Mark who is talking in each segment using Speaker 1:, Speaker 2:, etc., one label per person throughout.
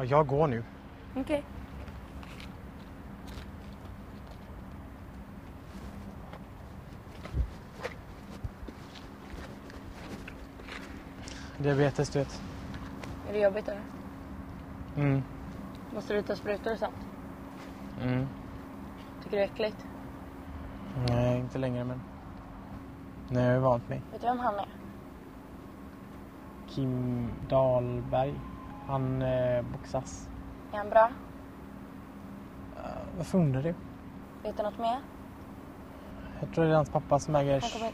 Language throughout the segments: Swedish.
Speaker 1: Ja, jag går nu.
Speaker 2: Okej.
Speaker 1: Diabetes, du vet.
Speaker 2: Är det jobbigt eller?
Speaker 1: Mm.
Speaker 2: Måste du ta sprutor och sånt?
Speaker 1: Mm.
Speaker 2: Tycker du det är äckligt?
Speaker 1: Nej, inte längre men... Nej, jag har vant mig.
Speaker 2: Vet du vem han är?
Speaker 1: Kim Dahlberg. Han eh, boxas.
Speaker 2: Är han bra?
Speaker 1: Uh, varför undrar du?
Speaker 2: Vet du något mer?
Speaker 1: Jag tror det är hans pappa som äger...
Speaker 2: Han kommer...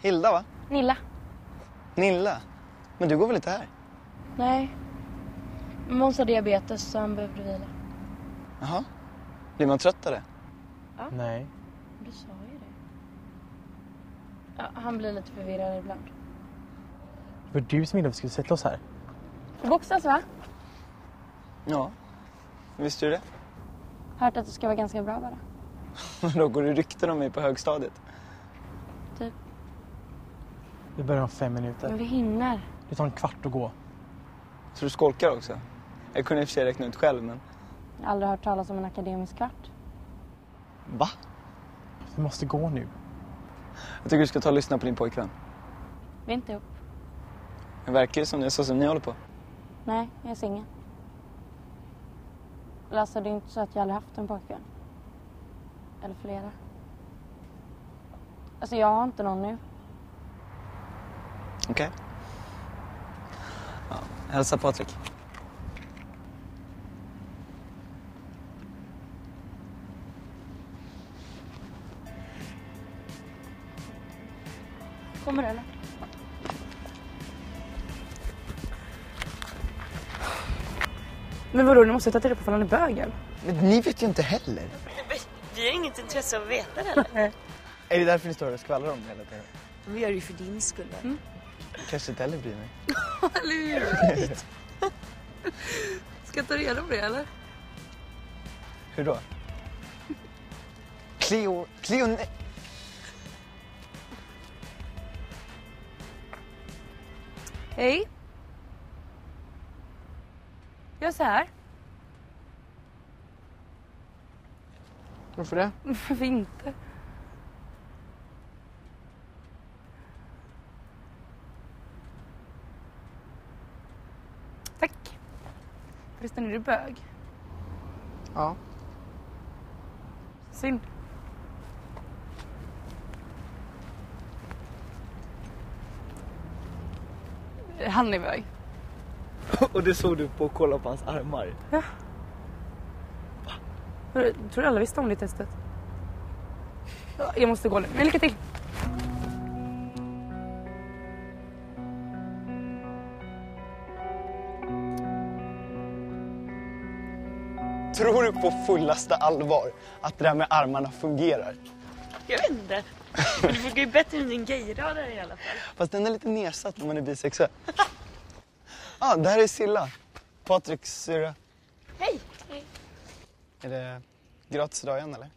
Speaker 3: Hilda va?
Speaker 2: Nilla?
Speaker 3: Nilla? Men du går väl inte här?
Speaker 2: Nej. Måns har diabetes så han behövde vila.
Speaker 3: Jaha. Blir man trött av det?
Speaker 1: Nej.
Speaker 2: Du sa ju. Ja, han blir lite förvirrad ibland.
Speaker 1: Det var du som ville att vi skulle sätta oss här.
Speaker 2: Du boxas va?
Speaker 3: Ja. Visste du det?
Speaker 2: Hört att det ska vara ganska bra bara.
Speaker 3: Då går det rykten om mig på högstadiet.
Speaker 2: Typ.
Speaker 1: Vi börjar om fem minuter.
Speaker 2: Men vi hinner.
Speaker 1: Det tar en kvart att gå.
Speaker 3: Så du skolkar också? Jag kunde i och för sig räkna ut själv men...
Speaker 2: Jag har aldrig hört talas om en akademisk kvart.
Speaker 3: Va?
Speaker 1: Vi måste gå nu.
Speaker 3: Jag tycker du ska ta och lyssna på din pojkvän.
Speaker 2: Vi är inte ihop.
Speaker 3: Det verkar ju som det är så som ni håller på.
Speaker 2: Nej, jag är singel. Alltså det är inte så att jag aldrig haft en pojkvän. Eller flera. Alltså jag har inte någon nu.
Speaker 3: Okej? Ja, hälsa Patrik.
Speaker 2: Kommer eller?
Speaker 4: Men vadå, ni måste ta reda på om han är bög eller?
Speaker 3: Men ni vet ju inte heller.
Speaker 5: Vi har inget intresse av att veta det heller.
Speaker 3: Är det därför ni står och skvallrar om det hela tiden?
Speaker 5: Vi gör det ju för din skull.
Speaker 3: Kanske inte heller bryr mig.
Speaker 4: Eller hur? Ska jag ta reda på det eller?
Speaker 3: Hur då? Cleo... Cleo... nej.
Speaker 4: Hej. Gör så här.
Speaker 1: Varför det?
Speaker 4: Varför inte? Tack. Förresten, är du bög?
Speaker 1: Ja.
Speaker 4: Synd. Han bög.
Speaker 3: Och det såg du på att kolla på hans armar.
Speaker 4: Jag tror alla visste om det testet. Ja, Jag måste gå nu, men lycka till.
Speaker 3: Tror du på fullaste allvar att det där med armarna fungerar?
Speaker 5: Jag vet inte. Men det funkar ju bättre än din gayradare i alla fall.
Speaker 3: Fast den är lite nedsatt när man är bisexuell. ah, det här är Silla. Patriks syrra.
Speaker 5: Hej!
Speaker 3: Är det gratis idag igen eller?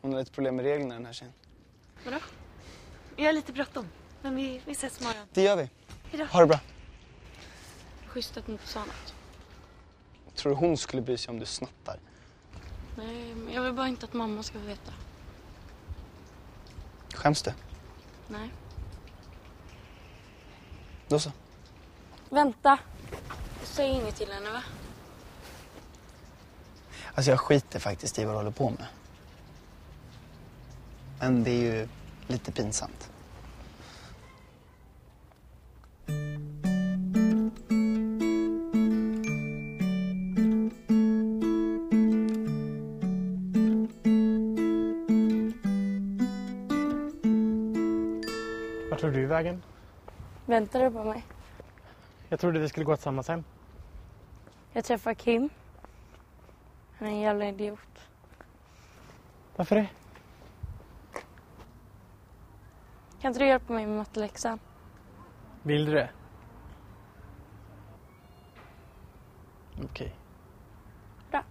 Speaker 3: Hon har lite problem med reglerna den här tjejen.
Speaker 5: Vadå? Jag har lite bråttom. Men vi, vi ses imorgon.
Speaker 3: Det gör vi.
Speaker 5: Hejdå.
Speaker 3: Ha det bra.
Speaker 2: Schysst att du inte sa något.
Speaker 3: Tror du hon skulle bry sig om du snattar?
Speaker 2: Nej, men jag vill bara inte att mamma ska få veta.
Speaker 3: Skäms du?
Speaker 2: Nej.
Speaker 3: Då så.
Speaker 2: Vänta. Säg inget till henne va?
Speaker 3: Alltså jag skiter faktiskt i vad du håller på med. Men det är ju lite pinsamt.
Speaker 1: Vad tror du vägen?
Speaker 2: Väntar du på mig?
Speaker 1: Jag trodde vi skulle gå tillsammans hem.
Speaker 2: Jag träffar Kim. Han är en jävla idiot.
Speaker 1: Varför det?
Speaker 2: Kan inte du hjälpa mig med matteläxan?
Speaker 1: Vill du det? Okej. Okay. Bra.